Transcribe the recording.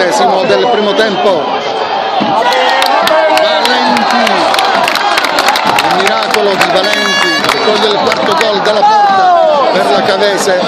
venticinquesimo del primo tempo. Valenti, il miracolo di Valenti. Che toglie il quarto gol dalla porta per la Cavese.